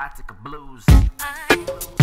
Attica Blues. Know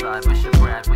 side, but should grab